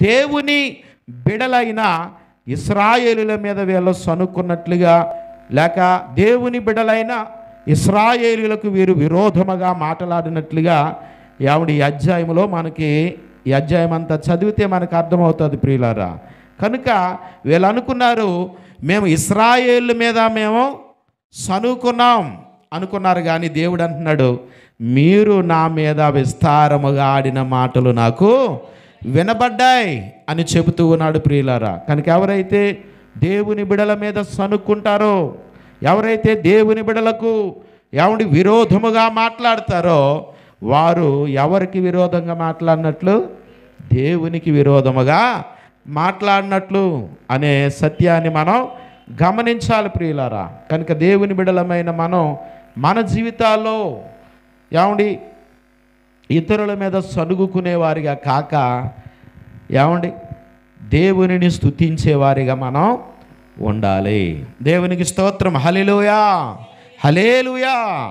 దేవుని బిడలైన ఇస్రాయేలుల మీద వీళ్ళు సనుక్కున్నట్లుగా లేక దేవుని బిడలైన ఇస్రాయేలులకు వీరు విరోధముగా మాట్లాడినట్లుగా ఆవిడ ఈ అధ్యాయంలో మనకి ఈ అధ్యాయం అంతా చదివితే మనకు అర్థమవుతుంది ప్రియులారా. కనుక వీళ్ళు అనుకున్నారు మేము ఇస్రాయేళ్ళ మీద మేము సనుకున్నాం అనుకున్నారు కానీ దేవుడు అంటున్నాడు మీరు నా మీద విస్తారముగా ఆడిన మాటలు నాకు వినబడ్డాయి అని చెబుతూ ఉన్నాడు ప్రియులారా. కనుక ఎవరైతే దేవుని బిడల మీద సనుక్కుంటారో ఎవరైతే దేవుని బిడలకు ఎవడి విరోధముగా మాట్లాడతారో వారు ఎవరికి విరోధంగా మాట్లాడినట్లు? దేవునికి విరోధముగా మాట్లాడినట్లు అనే సత్యాన్ని మనం గమనించాలి ప్రియులారా. కనుక దేవుని బిడలమైన మనం మన జీవితాల్లో ఏమండి ఇతరుల మీద సనుగుకునే వారిగా కాక ఏమండి? దేవునిని స్తుతించేవారిగా మనం ఉండాలి. దేవునికి స్తోత్రం. Hallelujah hallelujah